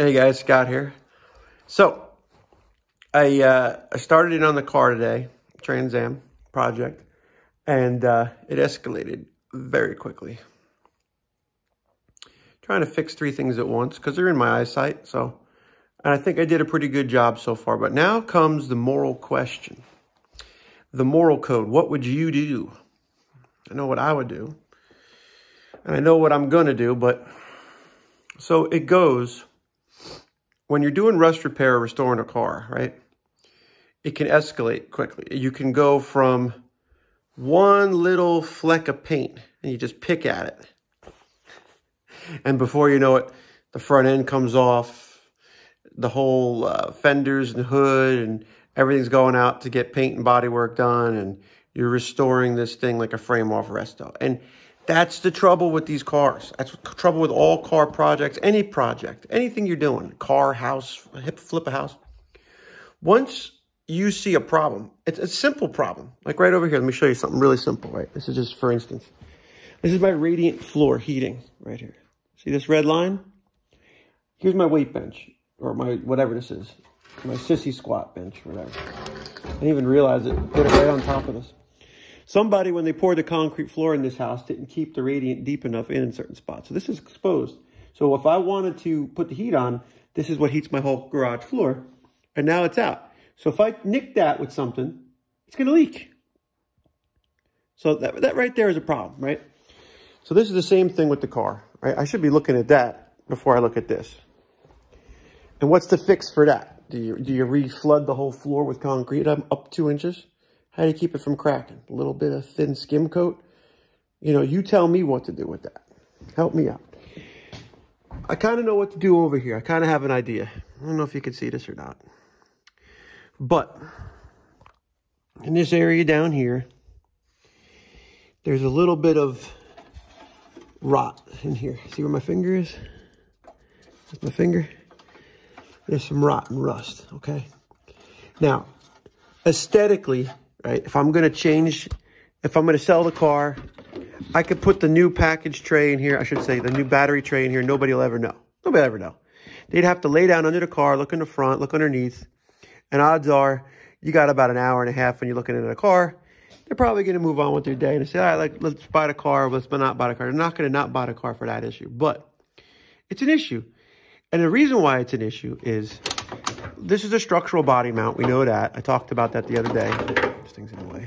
Hey guys, Scott here. So, I uh, I started in on the car today, Trans Am project, and uh, it escalated very quickly. Trying to fix three things at once because they're in my eyesight. So, and I think I did a pretty good job so far. But now comes the moral question, the moral code. What would you do? I know what I would do, and I know what I'm gonna do. But so it goes when you're doing rust repair or restoring a car, right? It can escalate quickly. You can go from one little fleck of paint and you just pick at it. And before you know it, the front end comes off, the whole uh, fenders and hood and everything's going out to get paint and body work done and you're restoring this thing like a frame off resto. And that's the trouble with these cars. That's the trouble with all car projects, any project, anything you're doing, car, house, hip, flip a house. Once you see a problem, it's a simple problem. Like right over here, let me show you something really simple, right? This is just, for instance, this is my radiant floor heating right here. See this red line? Here's my weight bench, or my, whatever this is, my sissy squat bench, whatever. I didn't even realize it, put it right on top of this. Somebody, when they poured the concrete floor in this house, didn't keep the radiant deep enough in, in certain spots. So this is exposed. So if I wanted to put the heat on, this is what heats my whole garage floor. And now it's out. So if I nick that with something, it's going to leak. So that, that right there is a problem, right? So this is the same thing with the car, right? I should be looking at that before I look at this. And what's the fix for that? Do you, do you re-flood the whole floor with concrete up two inches? How you keep it from cracking? A little bit of thin skim coat? You know, you tell me what to do with that. Help me out. I kind of know what to do over here. I kind of have an idea. I don't know if you can see this or not. But in this area down here, there's a little bit of rot in here. See where my finger is? That's my finger. There's some rot and rust, okay? Now, aesthetically, right? If I'm going to change, if I'm going to sell the car, I could put the new package tray in here. I should say the new battery tray in here. Nobody will ever know. Nobody will ever know. They'd have to lay down under the car, look in the front, look underneath. And odds are you got about an hour and a half when you're looking at a car. They're probably going to move on with their day and say, all right, like, let's buy the car. Let's not buy the car. They're not going to not buy the car for that issue. But it's an issue. And the reason why it's an issue is this is a structural body mount. We know that. I talked about that the other day. Thing's in way.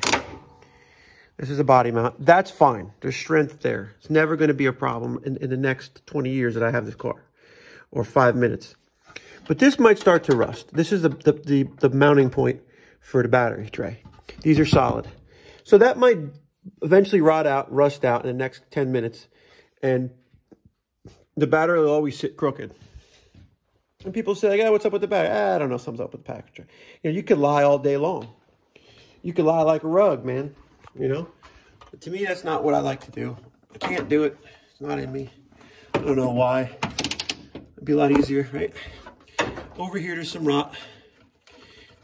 This is a body mount. That's fine. There's strength there. It's never going to be a problem in, in the next 20 years that I have this car. Or five minutes. But this might start to rust. This is the, the, the, the mounting point for the battery tray. These are solid. So that might eventually rot out, rust out in the next 10 minutes. And the battery will always sit crooked. And people say, like, oh, what's up with the battery? Ah, I don't know, something's up with the package. You know, you could lie all day long you can lie like a rug, man. You know? But to me, that's not what I like to do. I can't do it. It's not in me. I don't know why. It'd be a lot easier, right? Over here, there's some rot.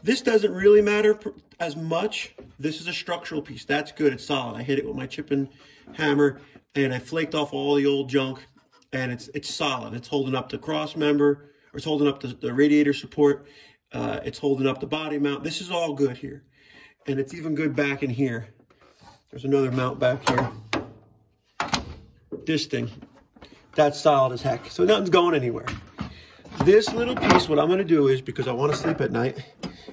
This doesn't really matter as much. This is a structural piece. That's good. It's solid. I hit it with my chipping hammer, and I flaked off all the old junk, and it's it's solid. It's holding up the cross member, or it's holding up the, the radiator support. Uh, it's holding up the body mount. This is all good here. And it's even good back in here. There's another mount back here. This thing, that's solid as heck. So nothing's going anywhere. This little piece, what I'm gonna do is, because I wanna sleep at night,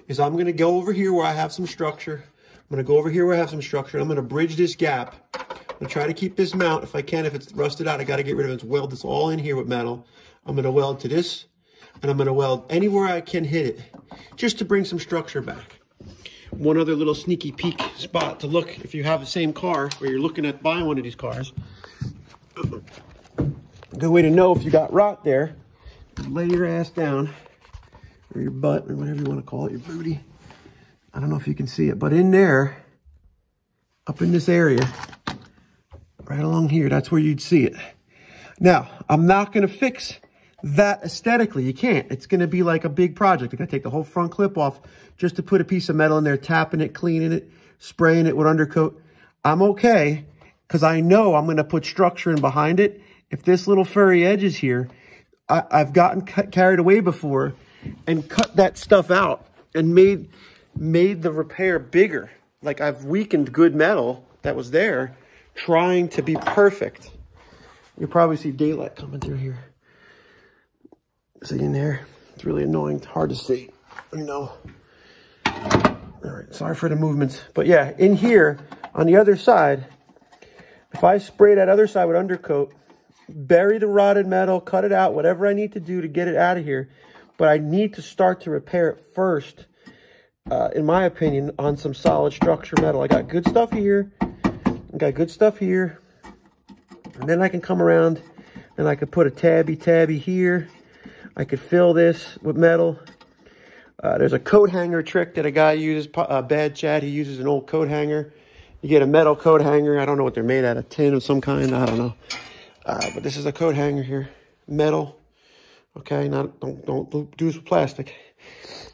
is I'm gonna go over here where I have some structure. I'm gonna go over here where I have some structure. I'm gonna bridge this gap. I'm gonna try to keep this mount. If I can, if it's rusted out, I gotta get rid of it. Let's weld this all in here with metal. I'm gonna weld to this, and I'm gonna weld anywhere I can hit it, just to bring some structure back one other little sneaky peek spot to look if you have the same car or you're looking at buying one of these cars. Good way to know if you got rot there. Lay your ass down or your butt or whatever you want to call it, your booty. I don't know if you can see it, but in there, up in this area, right along here, that's where you'd see it. Now, I'm not going to fix that aesthetically. You can't. It's going to be like a big project. I got to take the whole front clip off just to put a piece of metal in there, tapping it, cleaning it, spraying it with undercoat. I'm okay because I know I'm going to put structure in behind it. If this little furry edge is here, I, I've gotten carried away before and cut that stuff out and made made the repair bigger. Like I've weakened good metal that was there trying to be perfect. You'll probably see daylight coming through here. See in there? It's really annoying. Hard to see, you know. All right, sorry for the movements. But yeah, in here, on the other side, if I spray that other side with undercoat, bury the rotted metal, cut it out, whatever I need to do to get it out of here, but I need to start to repair it first, uh, in my opinion, on some solid structure metal. I got good stuff here. I got good stuff here. And then I can come around and I could put a tabby tabby here. I could fill this with metal. Uh, there's a coat hanger trick that a guy uses, uh, Bad Chad, he uses an old coat hanger. You get a metal coat hanger. I don't know what they're made out of, tin of some kind, I don't know. Uh, but this is a coat hanger here, metal. Okay, not don't don't do this with plastic.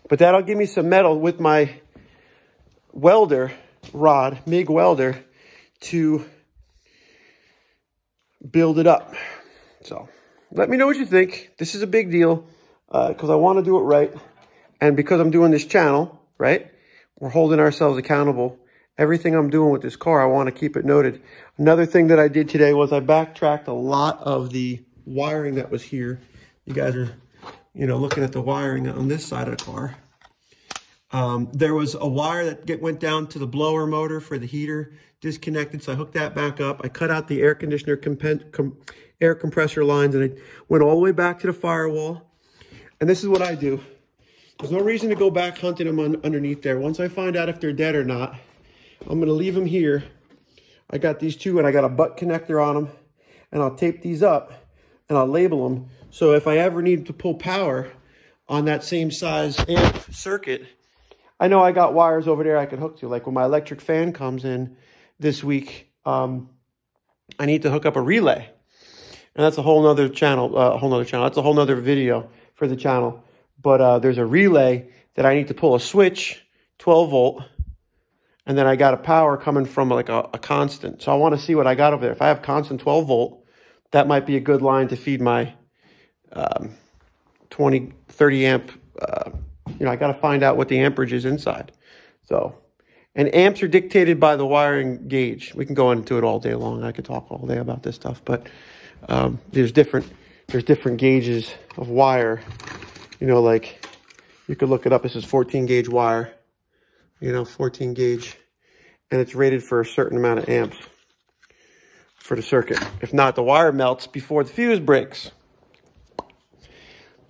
But that'll give me some metal with my welder rod, MIG welder, to build it up. So let me know what you think. This is a big deal because uh, I want to do it right. And because I'm doing this channel, right, we're holding ourselves accountable. Everything I'm doing with this car, I want to keep it noted. Another thing that I did today was I backtracked a lot of the wiring that was here. You guys are, you know, looking at the wiring on this side of the car. Um, there was a wire that get, went down to the blower motor for the heater, disconnected, so I hooked that back up. I cut out the air conditioner com air compressor lines, and I went all the way back to the firewall. And this is what I do. There's no reason to go back hunting them on, underneath there. Once I find out if they're dead or not, I'm going to leave them here. I got these two, and I got a butt connector on them, and I'll tape these up, and I'll label them. So if I ever need to pull power on that same size amp circuit, I know I got wires over there I can hook to. Like when my electric fan comes in this week, um, I need to hook up a relay. And that's a whole nother channel, uh, a whole nother channel. That's a whole nother video for the channel. But uh, there's a relay that I need to pull a switch, 12 volt, and then I got a power coming from like a, a constant. So I want to see what I got over there. If I have constant 12 volt, that might be a good line to feed my um, 20, 30 amp uh, you know, I got to find out what the amperage is inside. So, and amps are dictated by the wiring gauge. We can go into it all day long. I could talk all day about this stuff, but um, there's different there's different gauges of wire. You know, like you could look it up. This is 14 gauge wire. You know, 14 gauge, and it's rated for a certain amount of amps for the circuit. If not, the wire melts before the fuse breaks.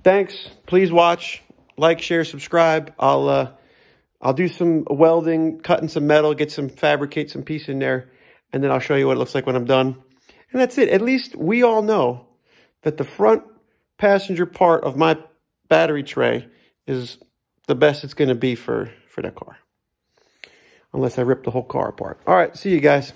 Thanks. Please watch like, share, subscribe. I'll uh, I'll do some welding, cutting some metal, get some, fabricate some piece in there, and then I'll show you what it looks like when I'm done. And that's it. At least we all know that the front passenger part of my battery tray is the best it's going to be for, for that car. Unless I rip the whole car apart. All right, see you guys.